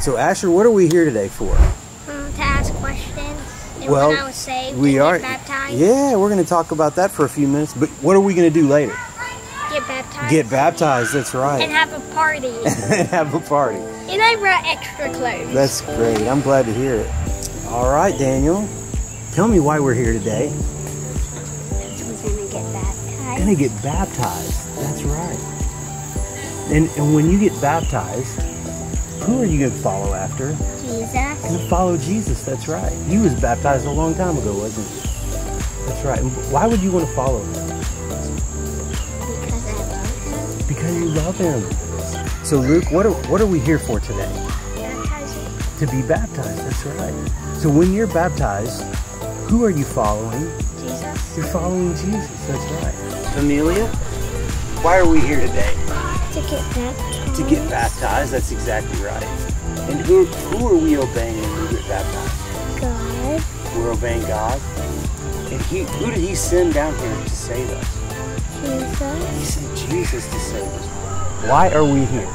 So Asher, what are we here today for? Um, to ask questions. And Well, when I was saved, we are. get baptized. Yeah, we're going to talk about that for a few minutes. But what are we going to do later? Get baptized. Get baptized. That's right. And have a party. And have a party. and I brought extra clothes. That's great. I'm glad to hear it. All right, Daniel. Tell me why we're here today. We're gonna get baptized. Gonna get baptized. That's right. And and when you get baptized, who are you gonna follow after? Jesus. Gonna follow Jesus. That's right. He was baptized a long time ago, wasn't he? That's right. And why would you want to follow him? Because I love him. Because you love him. So Luke, what are what are we here for today? Baptizing. To be baptized. That's right. So when you're baptized, who are you following? Jesus. You're following Jesus. That's right. Amelia, why are we here today? To get baptized. To get baptized. That's exactly right. And who who are we obeying when we get baptized? God. We're obeying God. And he who did he send down here to save us? Jesus. He sent Jesus to save us. Why are we here?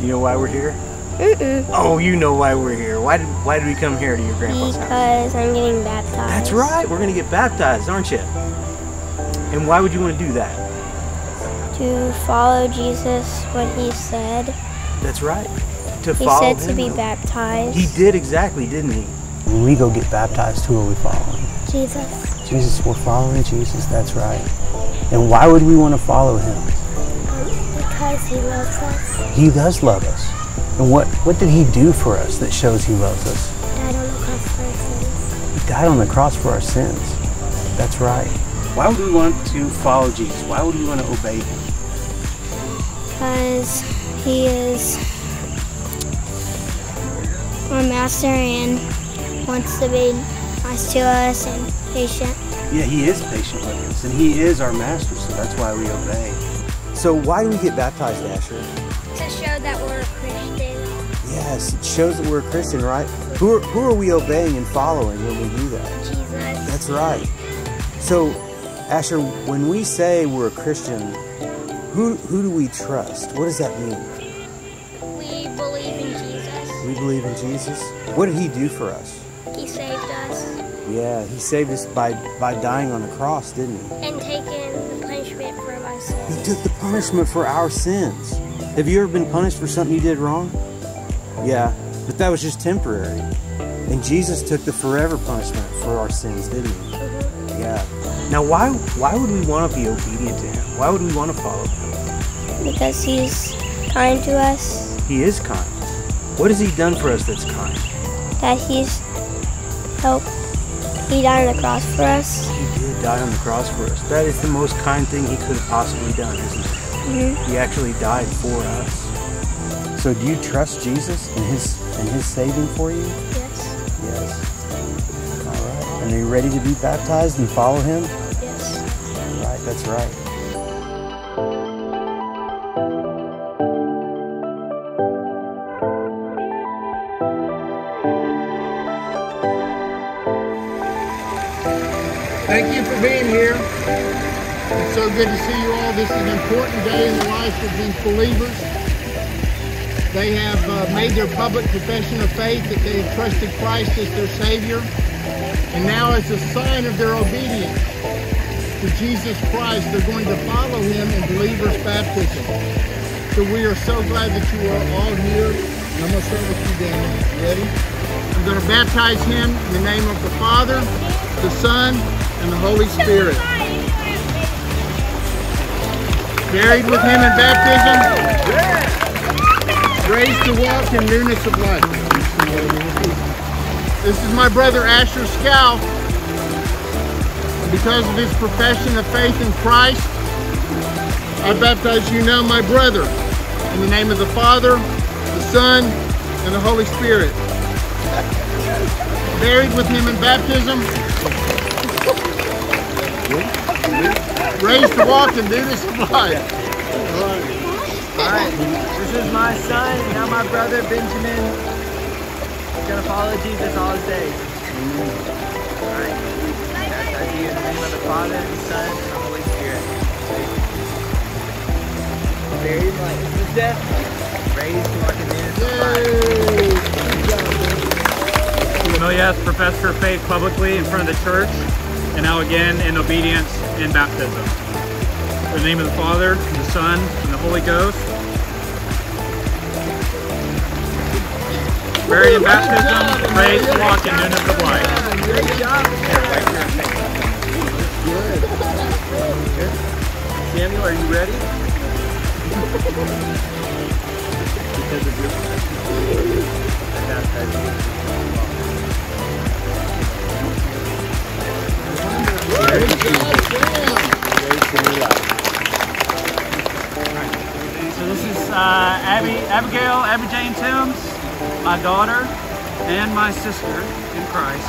You know why we're here? Mm-mm. Oh, you know why we're here. Why did why did we come here to your grandpa's house? Because I'm getting baptized. That's right. We're gonna get baptized, aren't you? And why would you want to do that? To follow Jesus, what he said. That's right. To follow Jesus. He follow said to be baptized. He did exactly, didn't he? When we go get baptized, who are we following? Jesus. Jesus. We're following Jesus. That's right. And why would we want to follow him? Because he loves us. He does love us. And what what did he do for us that shows he loves us? Died on the cross for our sins. He died on the cross for our sins. That's right. Why would we want to follow Jesus? Why would we want to obey him? Because he is our master and wants to be nice to us and patient. Yeah, he is patient with us, and he is our master, so that's why we obey. So why do we get baptized, Asher? To show that we're a Christian. Yes, it shows that we're a Christian, right? Who are, who are we obeying and following when we do that? Jesus. That's right. So, Asher, when we say we're a Christian, who who do we trust? What does that mean? We believe in Jesus. We believe in Jesus. What did he do for us? He saved us Yeah, he saved us by by dying on the cross, didn't he? and taken the punishment for our He took the punishment for our sins. Have you ever been punished for something you did wrong? Yeah, but that was just temporary. And Jesus took the forever punishment for our sins, didn't he? Mm-hmm. Yeah. Now, why why would we want to be obedient to him? Why would we want to follow him? Because he's kind to us. He is kind. What has he done for us that's kind? That he's helped. He died on the cross for us. He did die on the cross for us. That is the most kind thing he could have possibly done, isn't it? Mhm. He actually died for us. So, do you trust Jesus and his and his saving for you? Yes. Yes. All right. And are you ready to be baptized and follow him? Yes. Right, that's right. Being here. It's so good to see you all. This is an important day in the life of these believers. They have uh, made their public profession of faith that they have trusted Christ as their Savior. And now as a sign of their obedience to Jesus Christ, they're going to follow Him in believer's baptism. So we are so glad that you are all here. I'm going to start with you, Daniel. Ready? I'm going to baptize him in the name of the Father, the Son, and the Holy Spirit. Buried with him in baptism, raised to walk in newness of life. This is my brother Asher Scow. Because of his profession of faith in Christ, I baptize you now, my brother, in the name of the Father, the Son, and the Holy Spirit. Buried with him in baptism, raised to walk and do this of life. Alright, this is my son, now my brother Benjamin. He's gonna follow Jesus all his days. Alright. Baptize you in the name of the Father, the Son, and the Holy Spirit. Buried in life, death, raised to walk in newness of life. Yay! yes, professed her faith publicly in front of the church, and now again in obedience in baptism. In the name of the Father, and the Son, and the Holy Ghost. Buried in baptism, raised to walk in newness of life. Great job. Good. Samuel, are you ready? because of your uh, Abby, Abigail, Abby Jane Timms, my daughter, and my sister in Christ,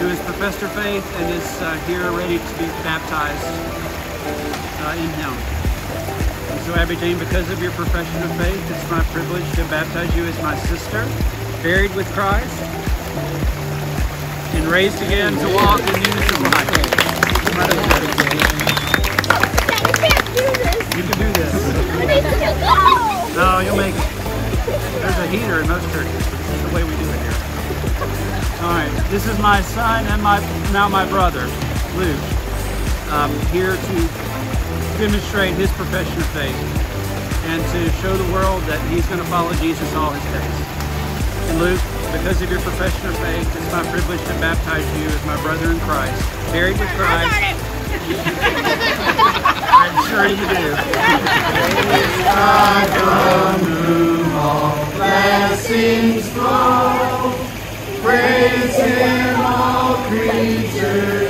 who has professed her faith and is uh, here ready to be baptized uh, in Him. And so Abby Jane, because of your profession of faith, it's my privilege to baptize you as my sister, buried with Christ, and raised again to walk in newness of life. Right, my son and my now my brother, Luke, um, here to demonstrate his profession of faith and to show the world that he's going to follow Jesus all his days. And Luke, because of your profession of faith, it's my privilege to baptize you as my brother in Christ, buried with Christ. I'm sure you do. Blessings flow, praise Him, all creatures.